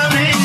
Sorry.